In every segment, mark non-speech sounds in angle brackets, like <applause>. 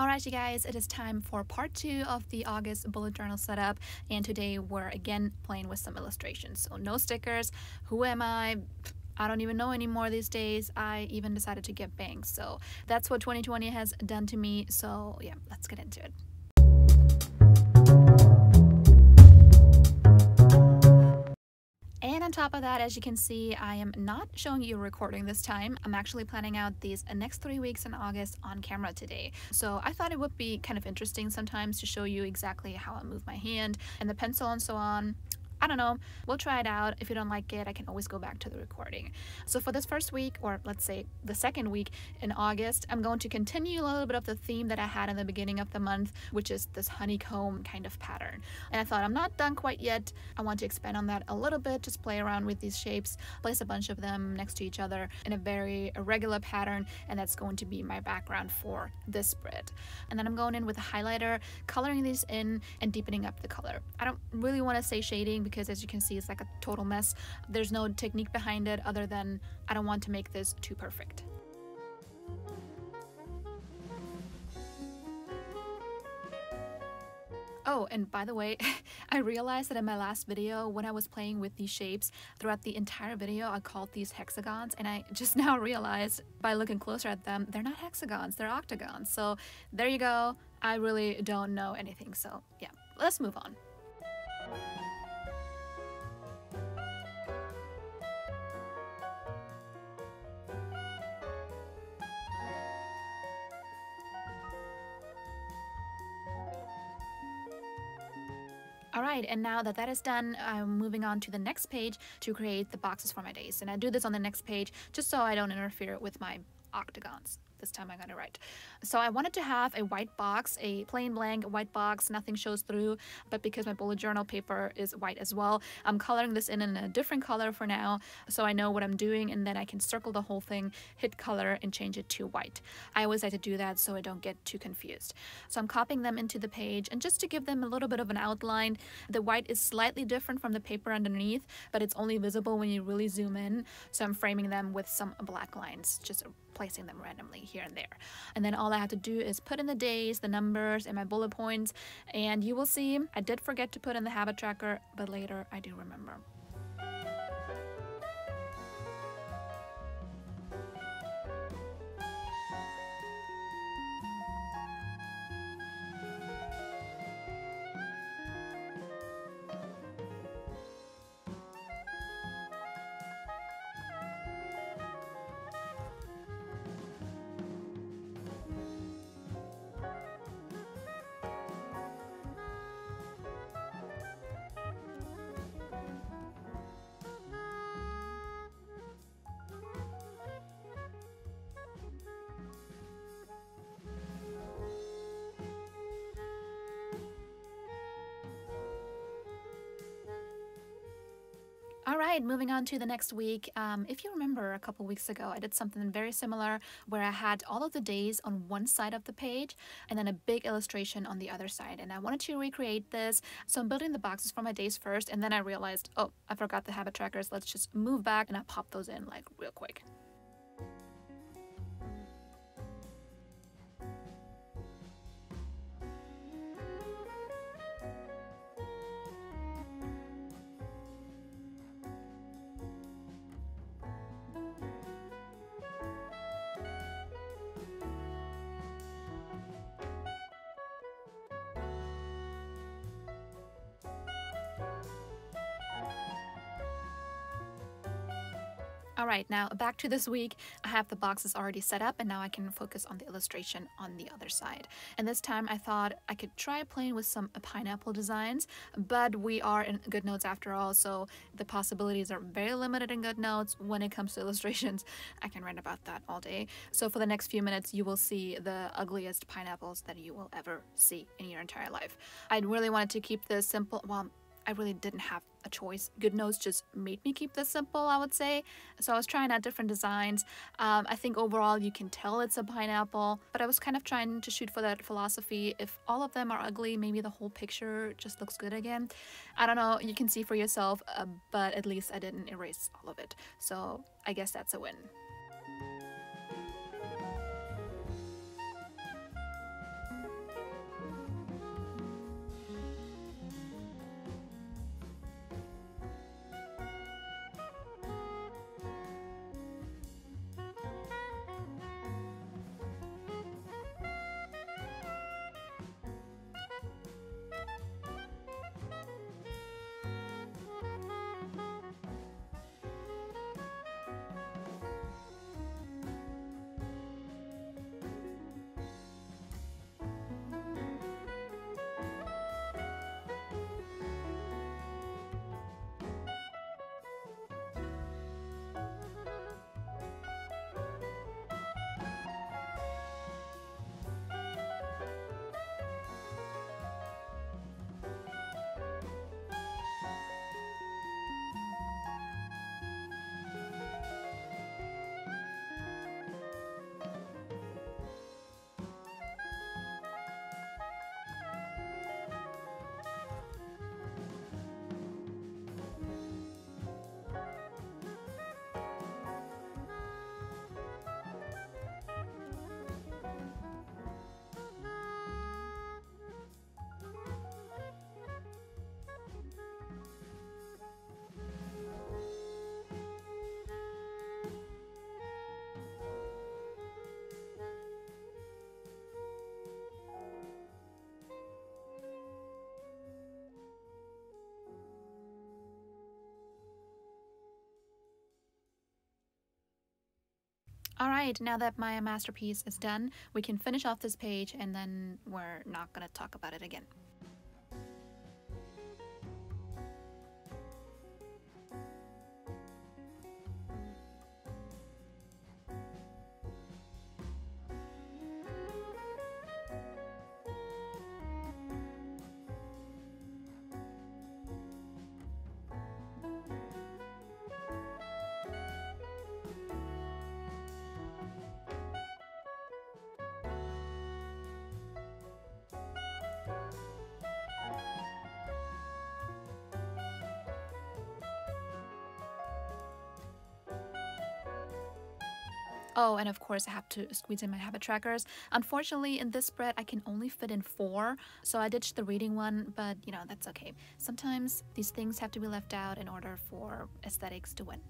Alright you guys, it is time for part 2 of the August bullet journal setup and today we're again playing with some illustrations. So no stickers, who am I? I don't even know anymore these days. I even decided to get bangs. So that's what 2020 has done to me. So yeah, let's get into it. Top of that, as you can see, I am not showing you recording this time. I'm actually planning out these next three weeks in August on camera today. So I thought it would be kind of interesting sometimes to show you exactly how I move my hand and the pencil and so on. I don't know. We'll try it out. If you don't like it, I can always go back to the recording. So for this first week, or let's say the second week in August, I'm going to continue a little bit of the theme that I had in the beginning of the month, which is this honeycomb kind of pattern. And I thought I'm not done quite yet. I want to expand on that a little bit, just play around with these shapes, place a bunch of them next to each other in a very irregular pattern, and that's going to be my background for this spread. And then I'm going in with a highlighter, coloring these in and deepening up the color. I don't really want to say shading because as you can see it's like a total mess. There's no technique behind it other than I don't want to make this too perfect. Oh, and by the way, <laughs> I realized that in my last video, when I was playing with these shapes, throughout the entire video, I called these hexagons, and I <laughs> just now realized by looking closer at them, they're not hexagons, they're octagons. So there you go. I really don't know anything, so yeah, let's move on. Alright, and now that that is done, I'm moving on to the next page to create the boxes for my days. And I do this on the next page just so I don't interfere with my octagons. This time I got it right. So I wanted to have a white box, a plain blank white box, nothing shows through, but because my bullet journal paper is white as well, I'm coloring this in in a different color for now, so I know what I'm doing, and then I can circle the whole thing, hit color, and change it to white. I always like to do that so I don't get too confused. So I'm copying them into the page, and just to give them a little bit of an outline, the white is slightly different from the paper underneath, but it's only visible when you really zoom in, so I'm framing them with some black lines, just placing them randomly here and there. And then all I have to do is put in the days, the numbers, and my bullet points, and you will see I did forget to put in the habit tracker, but later I do remember. Right, moving on to the next week. Um, if you remember a couple weeks ago, I did something very similar where I had all of the days on one side of the page and then a big illustration on the other side. And I wanted to recreate this. So I'm building the boxes for my days first. And then I realized, oh, I forgot the habit trackers. Let's just move back and I pop those in like real quick. All right, now back to this week. I have the boxes already set up and now I can focus on the illustration on the other side. And this time I thought I could try playing with some pineapple designs, but we are in GoodNotes after all, so the possibilities are very limited in GoodNotes when it comes to <laughs> illustrations. I can write about that all day. So for the next few minutes, you will see the ugliest pineapples that you will ever see in your entire life. I really wanted to keep this simple, well, I really didn't have a choice. Good GoodNotes just made me keep this simple, I would say. So I was trying out different designs. Um, I think overall you can tell it's a pineapple, but I was kind of trying to shoot for that philosophy. If all of them are ugly, maybe the whole picture just looks good again. I don't know, you can see for yourself, uh, but at least I didn't erase all of it. So I guess that's a win. All right, now that my masterpiece is done, we can finish off this page and then we're not gonna talk about it again. Oh, and of course I have to squeeze in my habit trackers. Unfortunately, in this spread, I can only fit in four, so I ditched the reading one, but you know, that's okay. Sometimes these things have to be left out in order for aesthetics to win.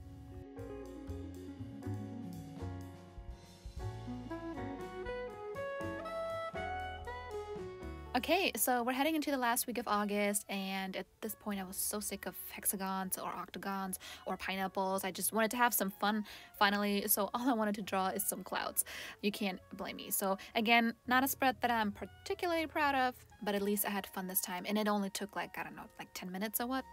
Okay, so we're heading into the last week of August, and at this point, I was so sick of hexagons or octagons or pineapples. I just wanted to have some fun finally, so <laughs> all I wanted to draw is some clouds. You can't blame me. So, again, not a spread that I'm particularly proud of, but at least I had fun this time, and it only took like, I don't know, like 10 minutes or what?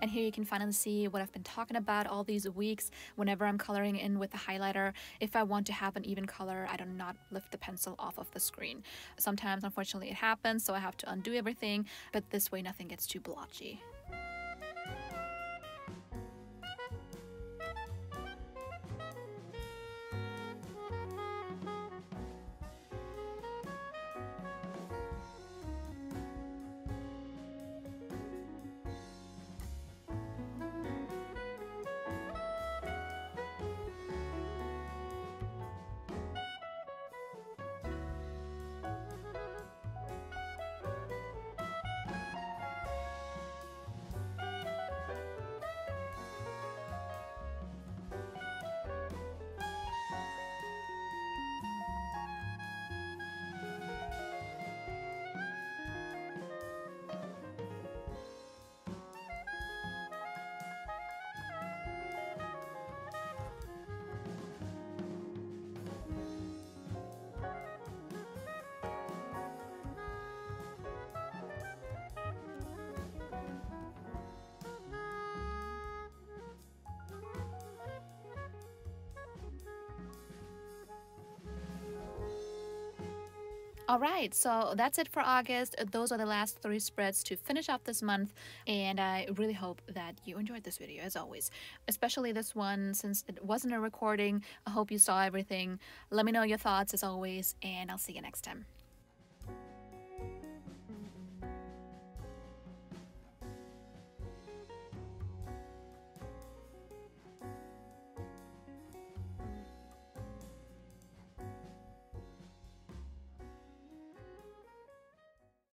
And here you can finally see what I've been talking about all these weeks whenever I'm coloring in with the highlighter. If I want to have an even color, I do not lift the pencil off of the screen. Sometimes, unfortunately, it happens, so I have to undo everything, but this way nothing gets too blotchy. All right, so that's it for August. Those are the last three spreads to finish off this month, and I really hope that you enjoyed this video as always, especially this one since it wasn't a recording. I hope you saw everything. Let me know your thoughts as always, and I'll see you next time.